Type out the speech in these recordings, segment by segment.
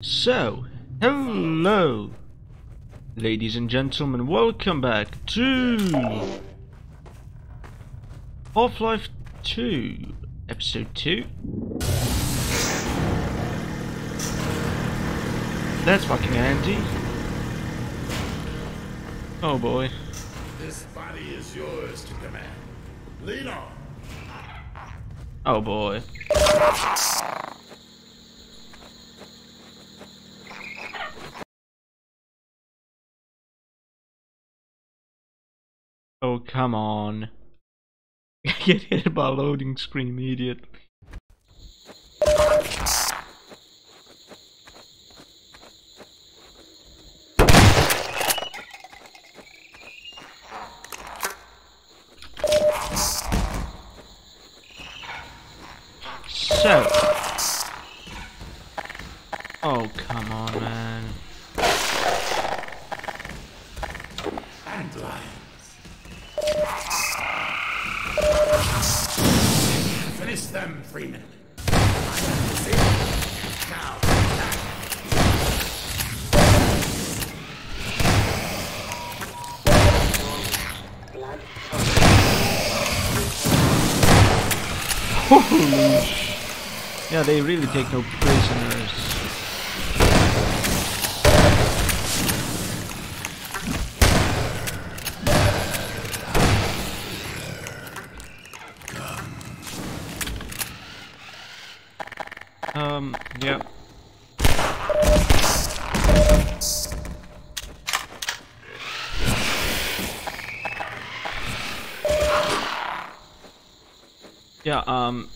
So, hello, ladies and gentlemen, welcome back to Half-Life 2, Episode 2. That's fucking handy. Oh boy. This body is yours to command. Lead on. Oh boy. Oh, come on. Get hit by a loading screen immediately. So. Oh, come on, man. And lions. Them, Freeman. Now, attack. Holy sh- Yeah, they really take no prisoners. Yeah, um,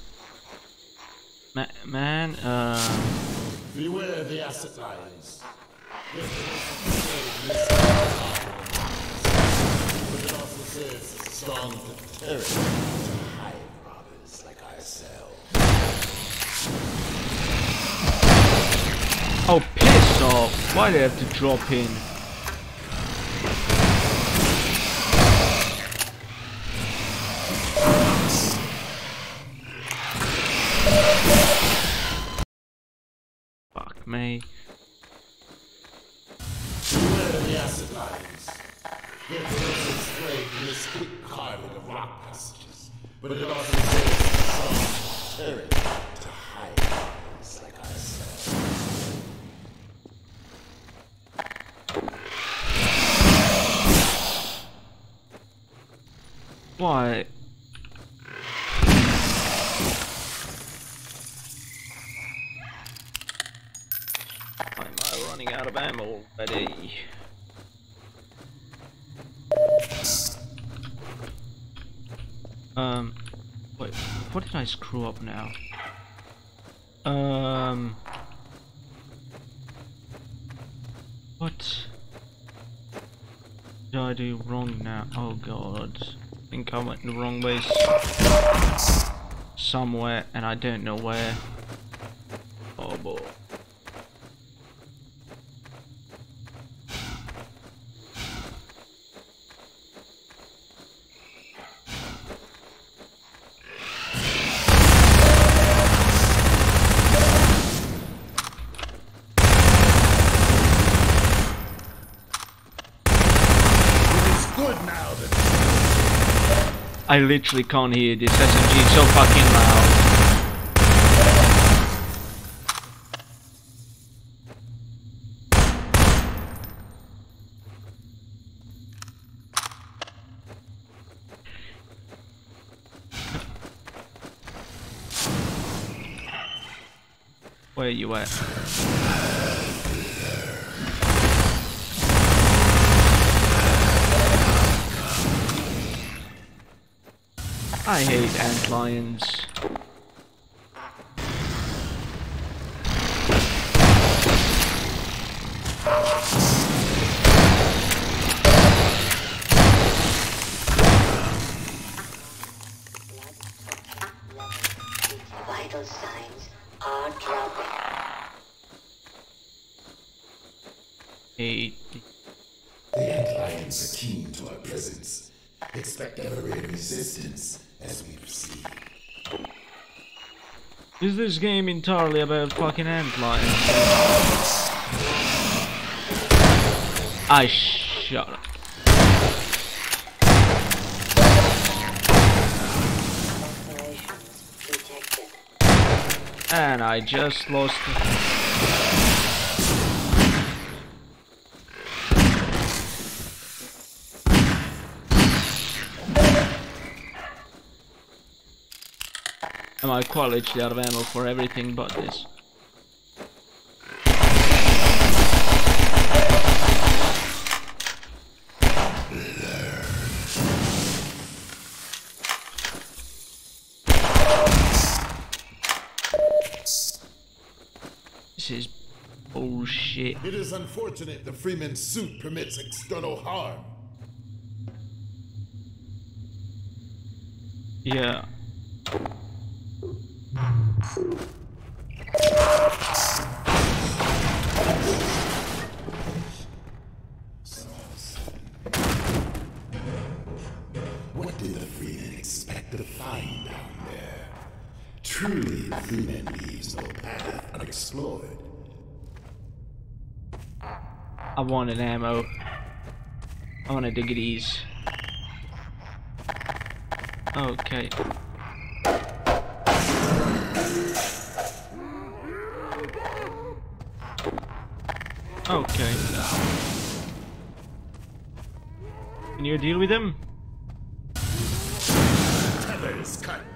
ma man, uh, Beware the acid lions. But it also says strong to hive robbers like ourselves. oh, piss off! Why do they have to drop in? Why am I running out of ammo already? Um, wait, what did I screw up now? Um, what did I do wrong now? Oh god, think I went the wrong way somewhere and I don't know where. Oh boy. It is good now that I literally can't hear this SMG, it's so fucking loud. Where are you at? I hate antlions. Vital signs are dropping. Hate. The antlions are keen to our presence. Expect ever greater resistance as we proceed. Is this game entirely about fucking ant? I shut up. And I just lost. Am I quite literally of ammo for everything but this? This is bullshit. It is unfortunate the Freeman suit permits external harm. Yeah. What did the Freeman expect to find down there? Truly, the Freeman leaves no path unexplored. I wanted ammo. I wanted to get. Okay. Okay. Can you deal with them? Tethers cut.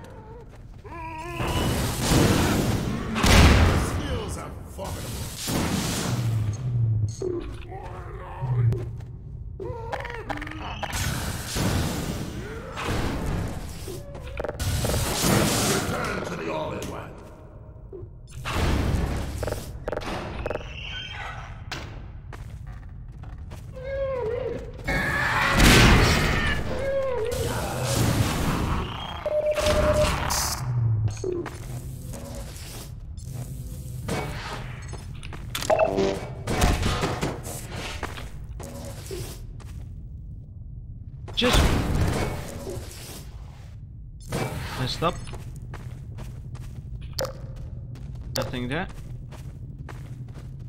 Nothing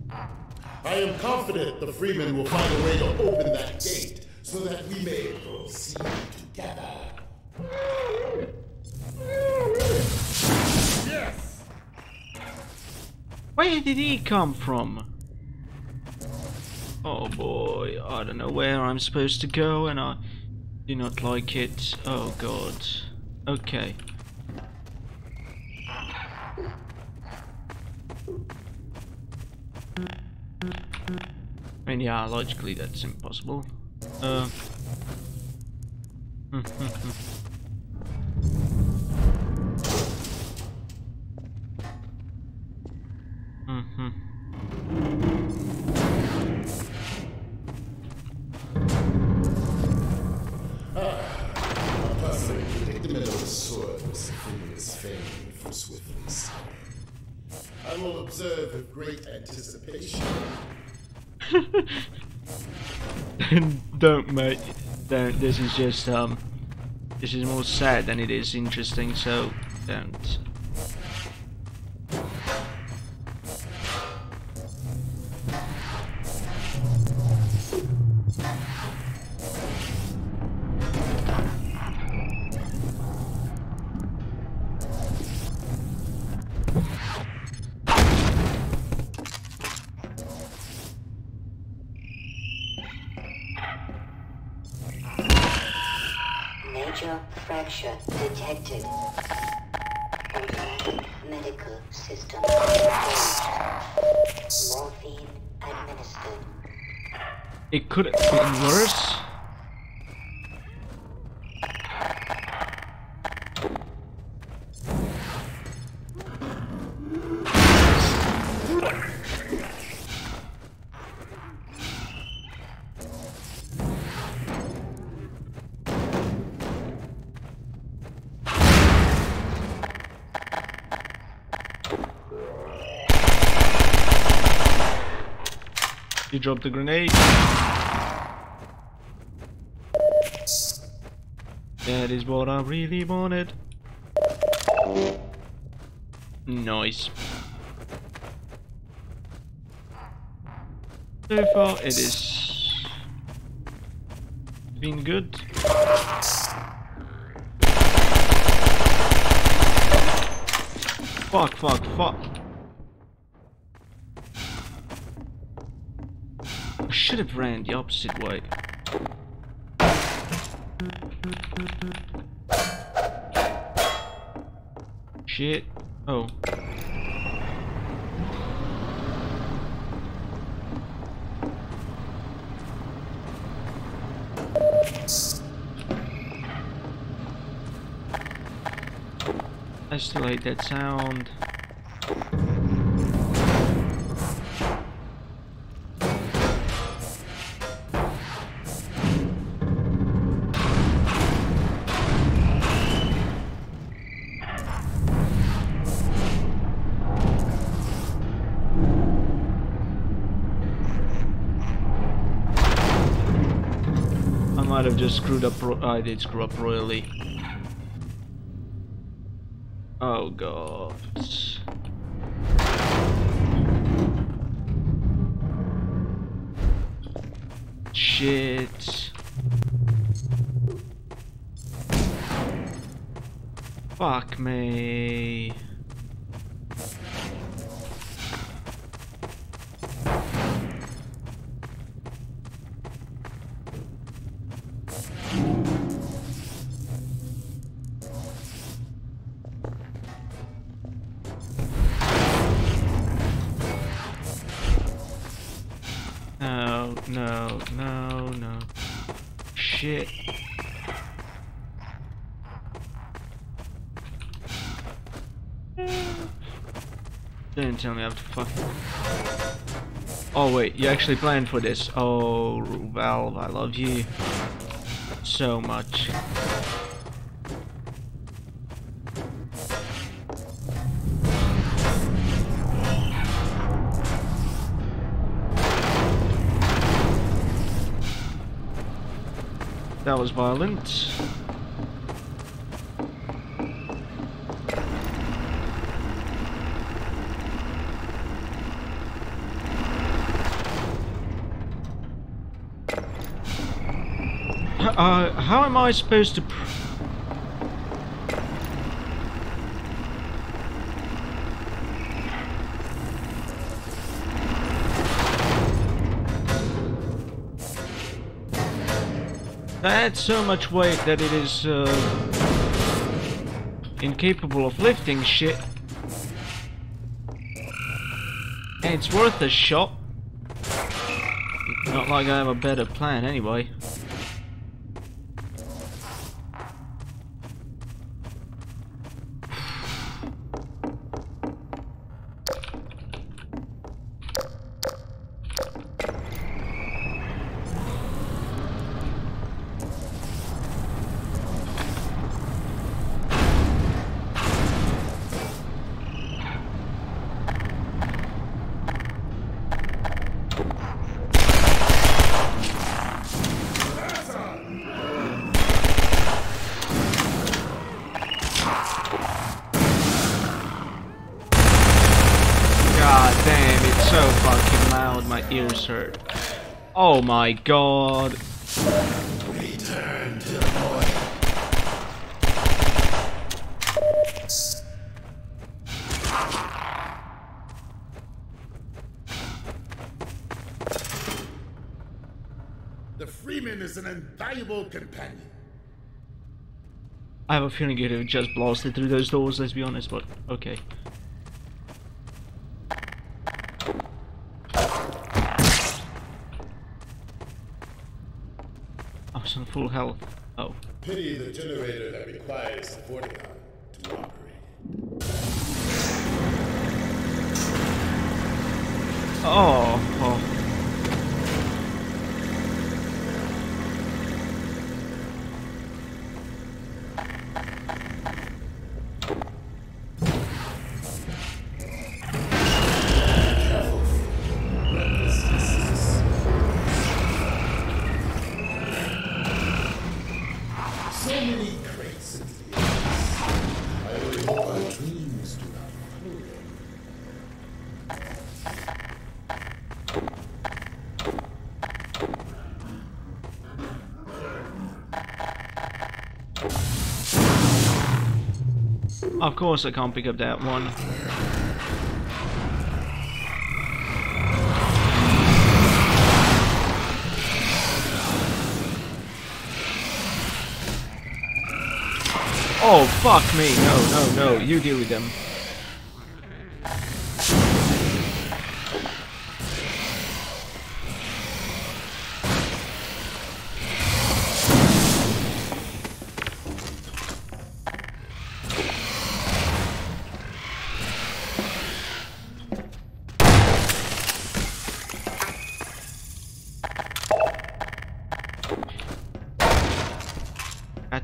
there. I am confident the Freeman will find a way to open that gate so that we may proceed together. Yes! Where did he come from? Oh boy, I don't know where I'm supposed to go and I do not like it. Oh god. Okay. I mean, yeah, logically that's impossible. Uh. hmm swiftly slain. I will observe with great anticipation. Don't mate don't this is just um this is more sad than it is interesting so don't fracture detected. Medical system. Morphine administered. it could have been worse you dropped the grenade that is what I really wanted Nice. So far, it is been good. Fuck, fuck, fuck. Should have ran the opposite way. Shit. Oh. I still hate that sound. Have just screwed up. I did screw up royally. Oh god. Shit. Fuck me. No, no, no. Shit. Don't tell me I have to fucking... Oh wait, you actually planned for this. Oh, Valve, I love you so much. That was violent. Uh, how am I supposed to... That's so much weight that it is uh, incapable of lifting shit. And it's worth a shot. Not like I have a better plan anyway. God damn, it's so fucking loud, my ears hurt. Oh my god. Return to the void. The Freeman is an invaluable companion. I have a feeling you'd have just blasted through those doors, let's be honest, but okay. I was on full health. Oh. Pity the generator that requires the Vortigaunt to operate. Oh. oh. Of course I can't pick up that one. Oh, fuck me. No, no, no. You deal with them.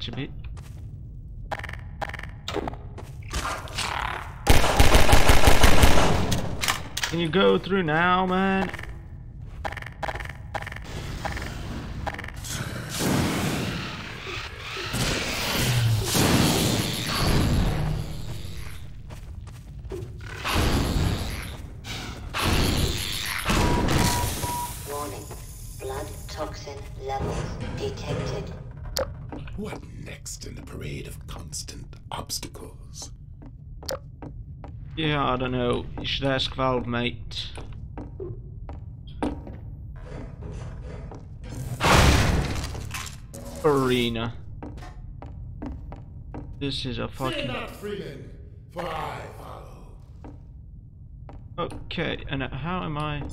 A bit. Can you go through now, man? Obstacles? Yeah, I don't know. You should ask Valve, mate. Arena. This is a Fear fucking... not, Freeman, for I follow. Okay, and how am I...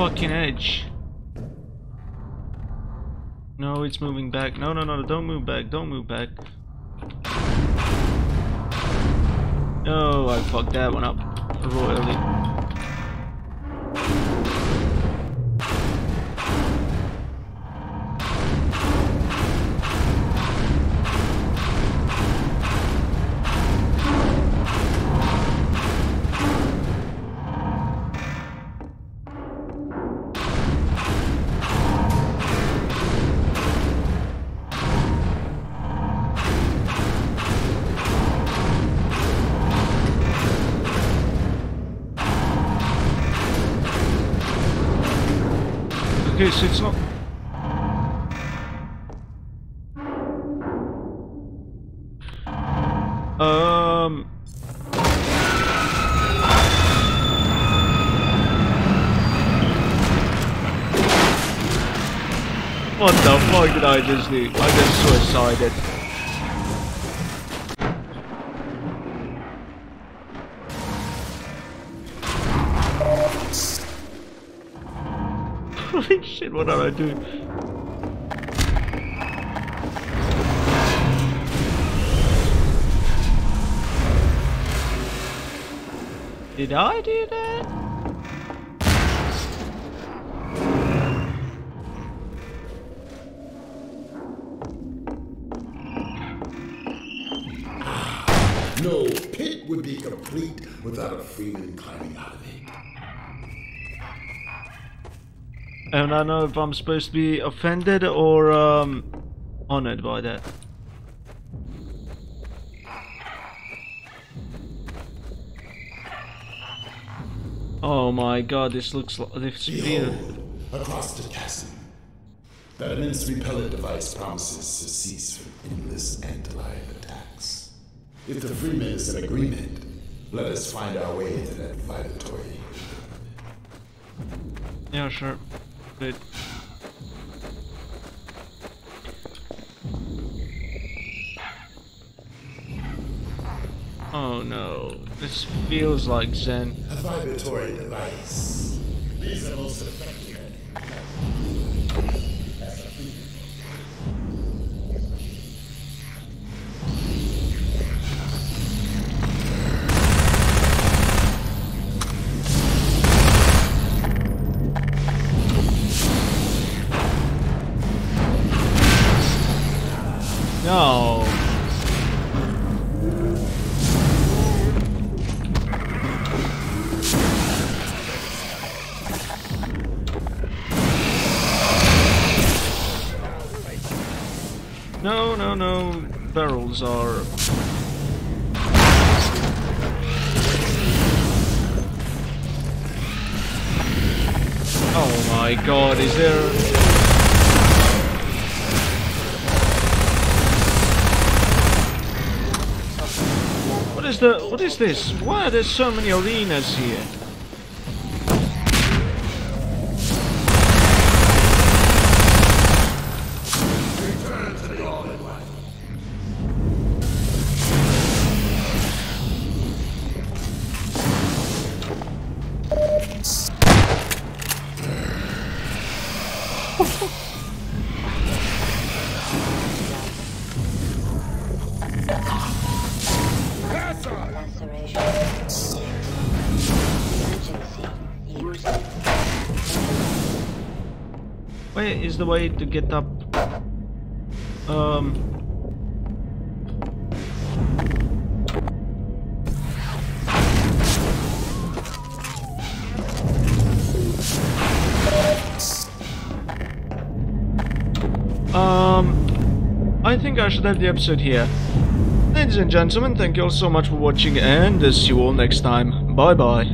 fucking edge. No, it's moving back. No, no, no, don't move back. Don't move back. No, I fucked that one up royally. It's not. Um. What the fuck did I just do? I just suicided. Shit, what did I do? Did I do that? No pit would be complete without a Freeman climbing out of it. And I don't know if I'm supposed to be offended or um, honored by that. Oh my god, this looks like this. Behold, across the chasm. That immense repellent device promises to cease from endless antlion attacks. If the Freeman is in agreement, let us find our way to that vibratory. Yeah, sure. Oh no, this feels like Xen. A vibratory device. These are most effective. No, no, no. Barrels are Oh my god, is there... What is the... what is this? Why are there so many arenas here? Where is the way to get up? Um... should have the episode here. Ladies and gentlemen, thank you all so much for watching and see you all next time. Bye bye.